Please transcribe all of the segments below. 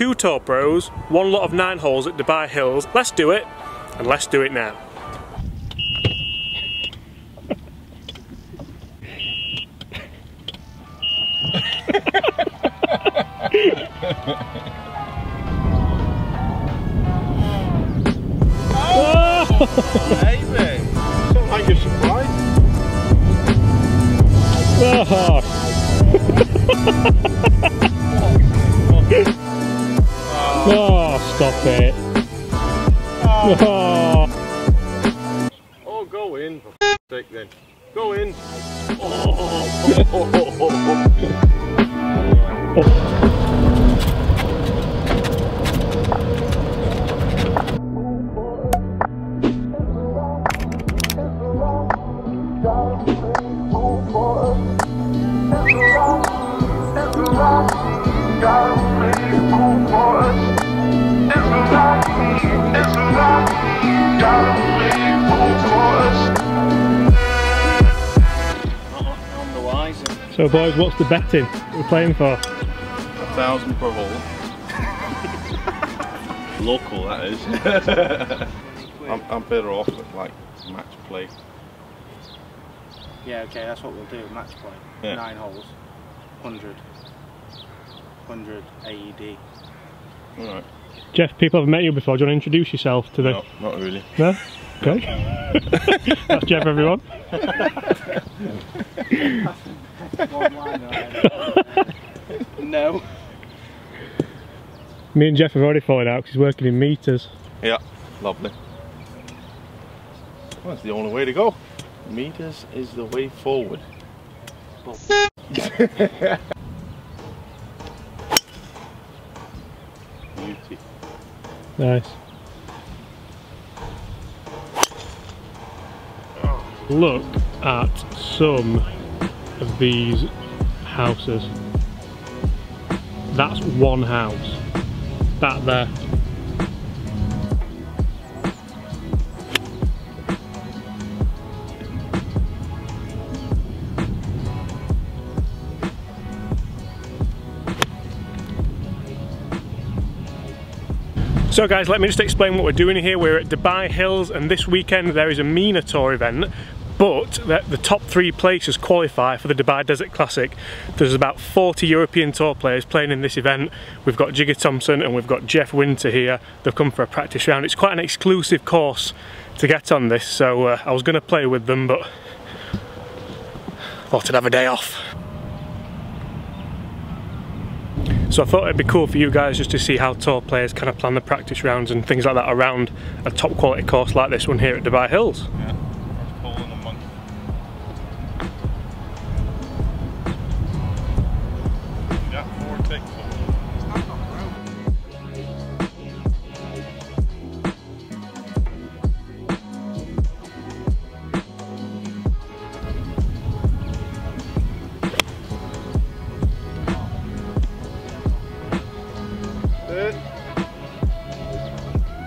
Two tour pros, one lot of nine holes at Dubai Hills. Let's do it, and let's do it now. oh! Amazing. Something like you're surprised. oh, Oh, stop it. Oh. oh. Oh, go in for sake then. Go in. On oh. boys, what's the betting we're playing for? A thousand per hole. Local, that is. I'm, I'm better off at like match play. Yeah, okay, that's what we'll do. Match play. Yeah. Nine holes. 100. 100 AED. Alright. Jeff, people have met you before. Do you want to introduce yourself to the... No, not really. No? Okay. That's Jeff, everyone. No. Me and Jeff have already fallen out because he's working in meters. Yeah, lovely. Well, that's the only way to go. Meters is the way forward. Beauty. Nice. Look at some these houses. That's one house. That there. So guys, let me just explain what we're doing here. We're at Dubai Hills and this weekend there is a MENA Tour event but the, top three places qualify for the Dubai Desert Classic. There's about 40 European Tour players playing in this event. We've got Jigger Thomson and we've got Jeff Winter here. They've come for a practice round. It's quite an exclusive course to get on this so uh, I was going to play with them but thought I'd have a day off. So I thought it'd be cool for you guys just to see how tour players kind of plan the practice rounds and things like that around a top quality course like this one here at Dubai Hills. Yeah. Yeah, four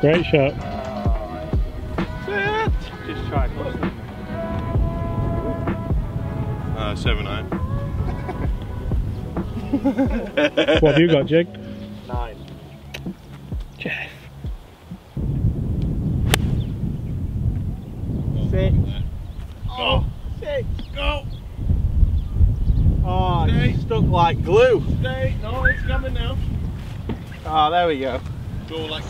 Great shot. Sit. Just try plus. Uh, seven nine. What have you got, Jake? Nine. Jeff. Six. Go. Six. Go. Oh, oh Stay. it's stuck like glue. Stay. No, it's coming now. Oh, there we go. Go like.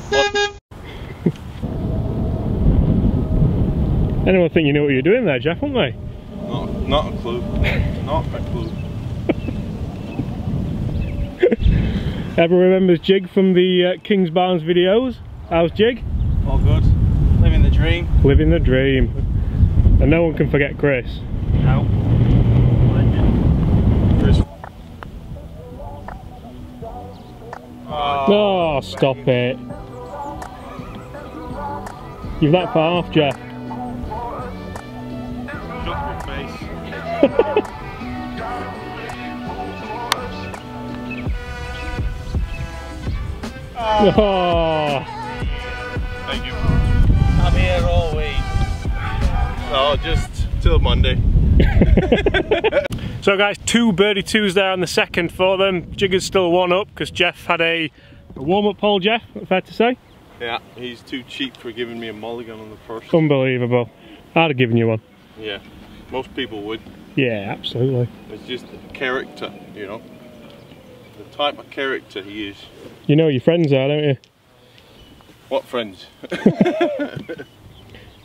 Anyone think you knew what you're doing there, Jeff, wouldn't they? Not, not a clue. not a clue. Everyone remembers Jig from the uh, Kingsbarns videos? How's Jig? All good. Living the dream. Living the dream. And no one can forget Chris. No. Chris. Oh, stop it. You've that far off, Jeff. Oh, Thank you. I'm here all week. Oh, just till Monday. So guys, two birdie twos there on the second for them. Jigger's still one up because Jeff had a A warm-up pole, Jeff, fair to say? Yeah, he's too cheap for giving me a mulligan on the first. Unbelievable. I'd have given you one. Yeah, most people would. Yeah, absolutely. It's just character, you know. The type of character he is. You know who your friends are, don't you? What friends?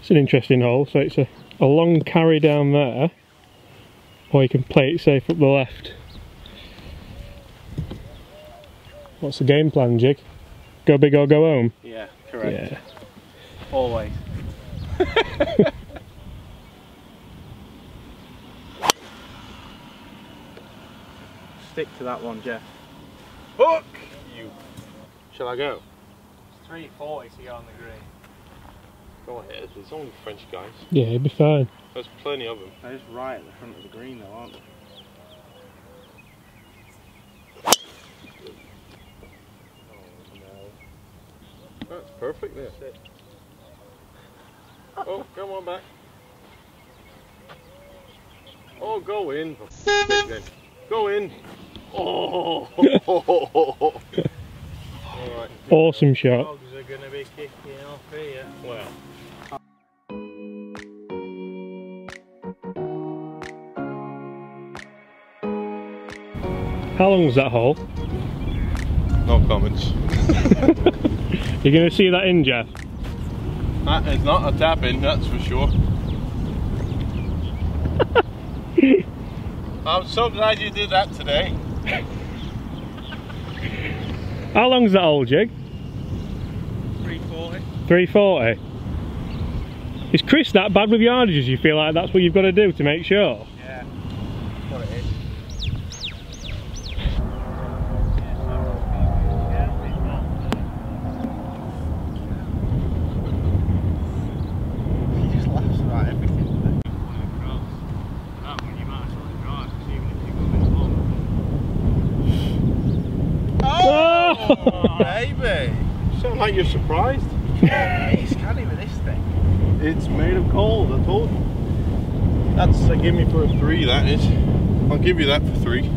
It's an interesting hole, so it's a, a long carry down there, or you can play it safe up the left. What's the game plan, Jig? Go big or go home? Yeah, correct. Yeah. Always. Stick to that one, Jeff. Hook! You. Shall I go? It's 340 to go on the green. Go ahead. There's only French guys. Yeah, it'll be fine. There's plenty of them. They're just right at the front of the green though, aren't they? That's perfect there. Oh, come on back. Oh, go in. for f- Go in. Oh. Alright. Awesome shot. Dogs are going to be kicking off here. Well. How long was that hole? No comments. You're going to see that in, Jeff? That is not a tap in, that's for sure. I'm so glad you did that today. How long's that old Jig? 340. 340. Is Chris that bad with yardages? You feel like that's what you've got to do to make sure? Yeah. What it is. He just laughs about everything. Oh! baby! You sound like you're surprised. He's canny with this thing. It's made of gold, I told you. That's a uh, give me for a three, that is. I'll give you that for three.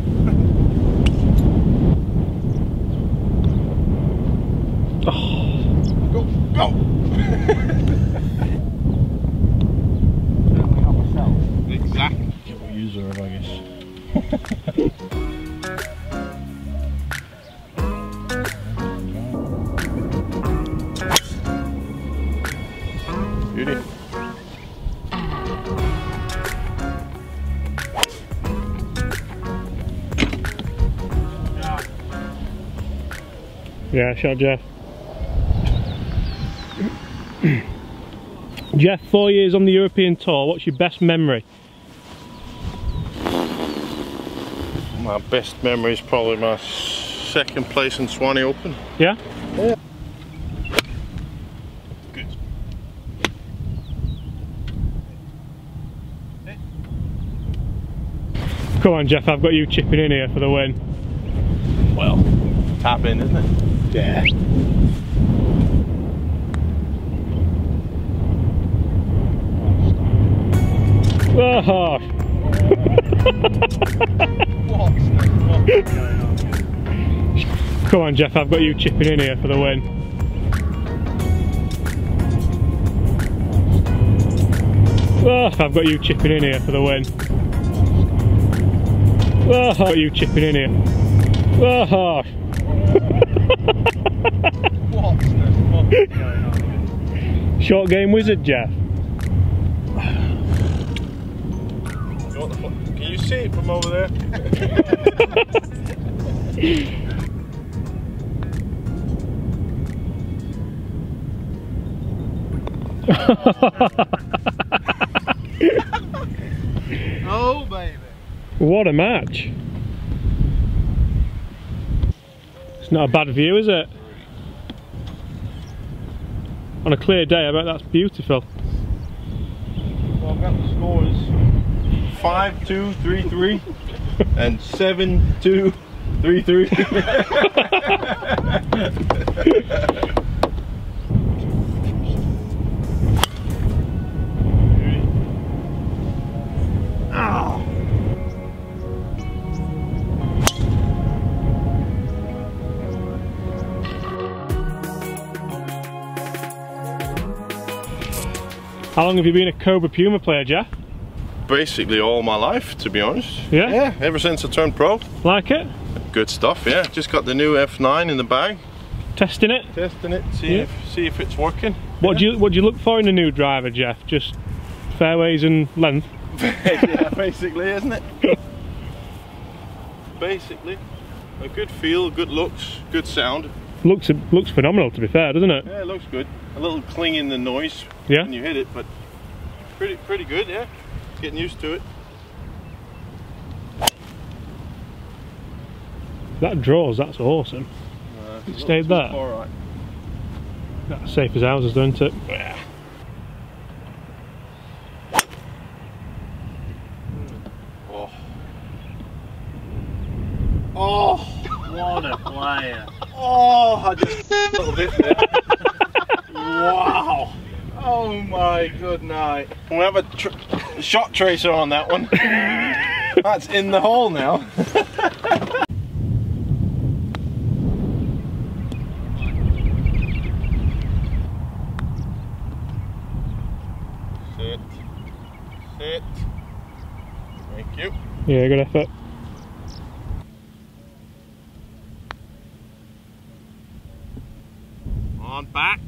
Yeah, shot Jeff. Jeff, four years on the European tour, what's your best memory? My best memory is probably my second place in Swanee Open. Yeah? Good. Come on, Jeff, I've got you chipping in here for the win. Well, tap in, isn't it? Yeah. Oh, come on, Jeff, I've got you chipping in here for the win. Oh, I've got you chipping in here for the win. Oh, I've got you chipping in here. Oh, What's the fuck going on? Short game wizard, Jeff. You know what the fuck? Can you see it from over there? Oh, baby. What a match. It's not a bad view, is it? On a clear day, I bet that's beautiful. Well, I've got the scores. Five, two, three, three, and seven, two, three, three. How long have you been a Cobra Puma player, Jeff? Basically all my life, to be honest. Yeah? Yeah, ever since I turned pro. Like it? Good stuff, yeah. Just got the new F9 in the bag. Testing it? Testing it, see Yeah. if see if it's working. What do you what do you look for in a new driver, Jeff? Just fairways and length? yeah, basically, isn't it? basically. A good feel, good looks, good sound. Looks looks phenomenal to be fair, doesn't it? Yeah, it looks good. A little cling in the noise Yeah. when you hit it, but pretty pretty good, yeah. Getting used to it. That draws, that's awesome. Uh, It stayed there? Alright. That's safe as houses, don't it? Yeah. Oh. Oh, What a player. Oh, I just a little bit there. wow. Oh my good night. We have a tr shot tracer on that one. That's in the hole now. Sit. Sit. Thank you. Yeah, good effort. On back.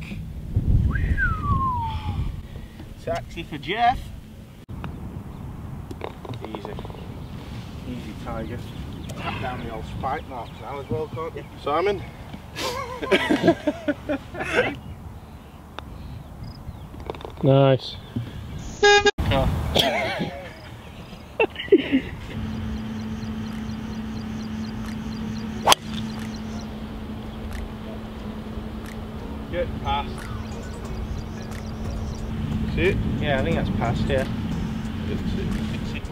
Taxi for Jeff. Easy. Easy, Tiger. Tap down the old spike marks now as well, can't you? Simon? Nice. I think that's past, yeah. It's it. It's it.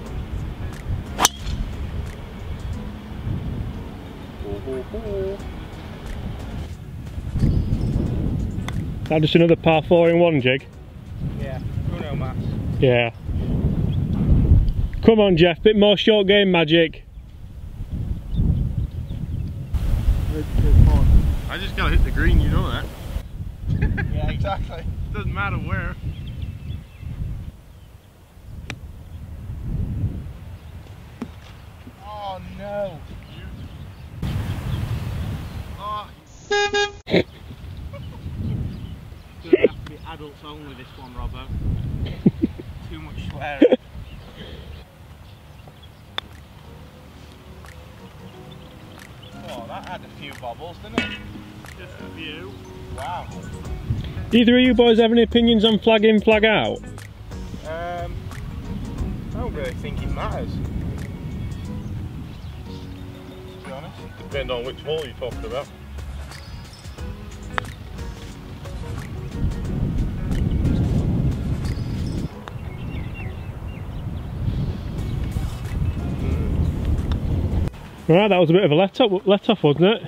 Oh. That just another par four in one jig. Yeah, Bruno Mars. Yeah. Come on, Jeff, bit more short game magic. I just gotta hit the green, you know that. Yeah, exactly. Doesn't matter where. No. Oh, Gonna have to be adults only this one, Robbo. Too much swearing. oh, that had a few bobbles, didn't it? Just a few. Wow. Either of you boys have any opinions on flag in, flag out? Um, I don't really think it matters. Be honest. Depend on which hole you're talking about. Right, that was a bit of a let up, let off, wasn't it?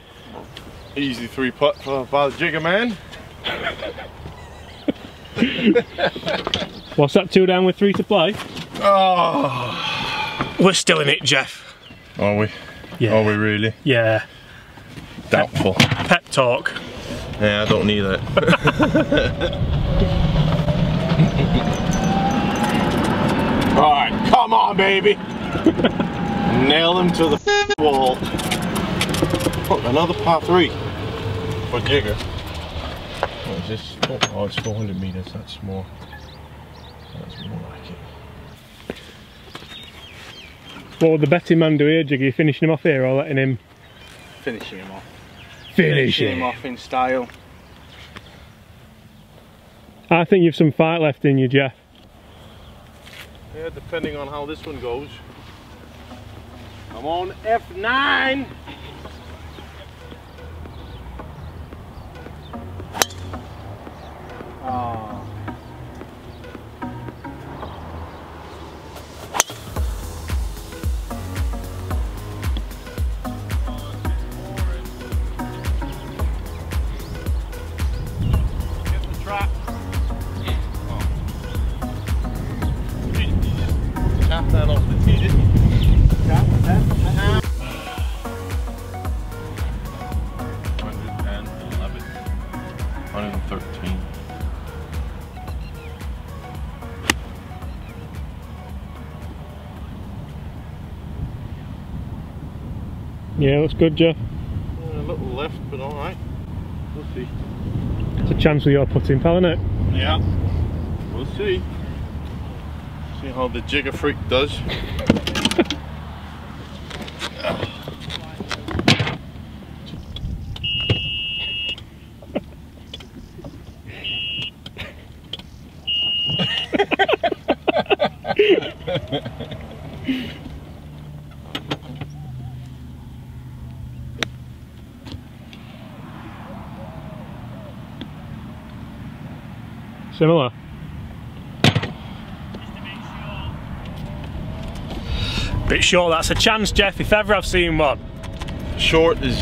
Easy three putt for by the Jigger Man. What's that, two down with three to play? Oh. We're still in it, Jeff. Are we? Yeah. Are we really? Yeah. Doubtful. Pep talk. Yeah, I don't need it. Alright, come on, baby. Nail them to the wall. Look, another par three for Jigger. What is this? Oh, oh, it's 400 meters. That's more. That's more like it. What would the betting man do here, Jiggy? Finishing him off here or letting him Finishing him off. finish Finishing him him? off in style. I think you've some fight left in you, Jeff. Yeah, depending on how this one goes. I'm on F9. Oh. Yeah, looks good, Jeff. A little left, but alright. We'll see. It's a chance with your putting, pal, isn't it? Yeah. We'll see. See how the jigger freak does. Similar. Bit short, that's a chance, Jeff, if ever I've seen one. Short is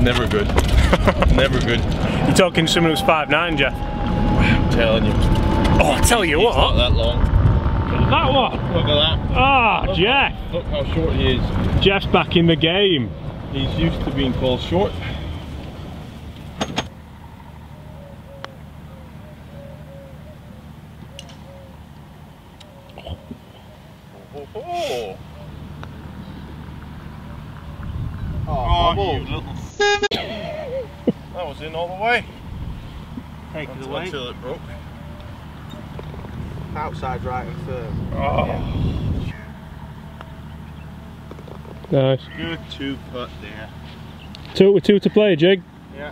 never good. never good. You're talking someone who's 5'9", Jeff. I'm telling you. Oh, I tell you He's not what. that long. That one. Look at that. Ah, Look Jeff. how- Look how short he is. Jeff's back in the game. He's used to being called short. Oh, oh, oh. Oh, you little That was in all the way. Take it Until, away. until it broke. Outside right and firm. Oh, Nice. good two putt there. Two with two to play, Jig. Yeah.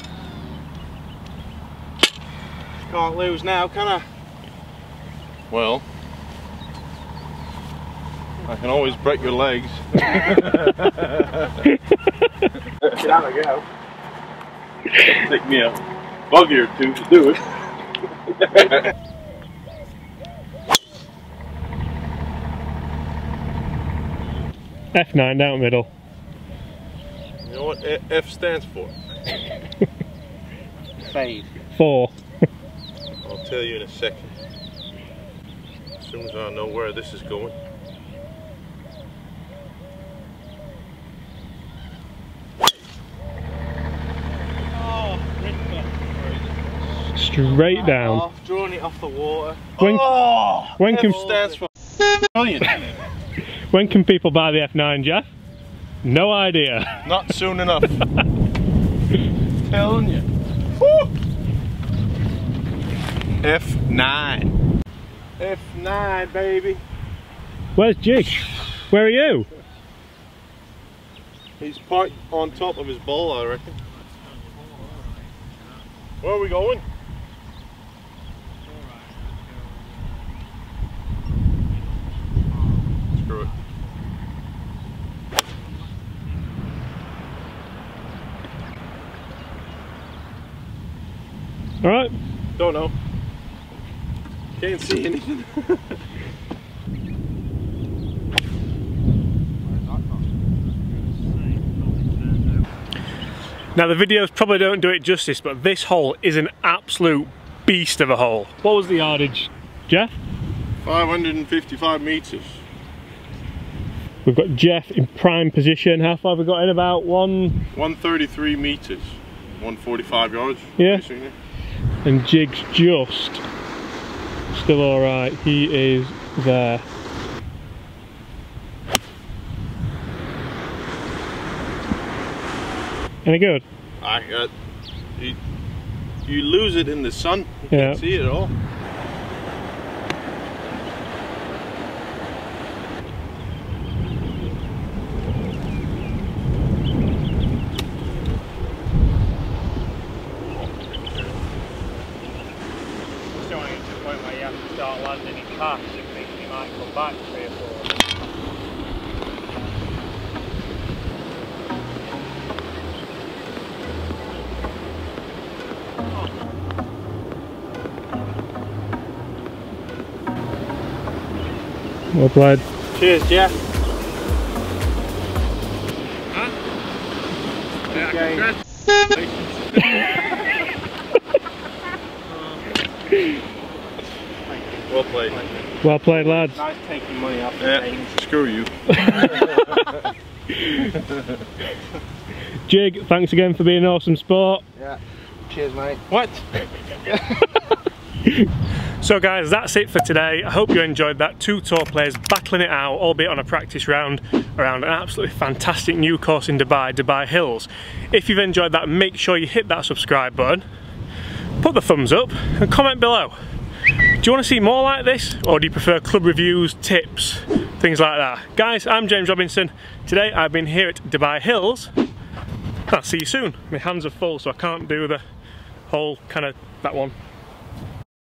Can't lose now, can I? Well, I can always break your legs. Should have a go. Take me a buggy or two to do it. F9 down middle. You know what F stands for? Fade. Four. I'll tell you in a second. As soon as I know where this is going. Oh, Straight down. Off, drawing it off the water. When, oh, when can stands for brilliant. When can people buy the F9, Jeff? No idea. Not soon enough. Telling you. Woo! F9. F9, baby. Where's Jig? Where are you? He's parked on top of his ball, I reckon. Where are we going? Screw it. All right. Don't know. Can't see anything. Now the videos probably don't do it justice, but this hole is an absolute beast of a hole. What was the yardage, Jeff? 555 meters. We've got Jeff in prime position. How far have we got in? About one, 133 meters. 145 yards. Yeah. basically. And Jig's just still all right. He is there. Any good? I got. You, you lose it in the sun. You Yeah. can't see it at all. Just don't want to get to the point where you have to start landing in paths and thinking you might come back three or four. Well played. Cheers, Jeff. Well Well played, lads. Nice taking money off the Yeah, things. screw you. Jig, thanks again for being an awesome sport. Yeah. Cheers, mate. What? So guys, that's it for today. I hope you enjoyed that. Two tour players battling it out, albeit on a practice round, around an absolutely fantastic new course in Dubai, Dubai Hills. If you've enjoyed that, make sure you hit that subscribe button, put the thumbs up, and comment below. Do you want to see more like this, or do you prefer club reviews, tips, things like that? Guys, I'm James Robinson. Today I've been here at Dubai Hills. I'll see you soon. My hands are full, so I can't do the whole kind of that one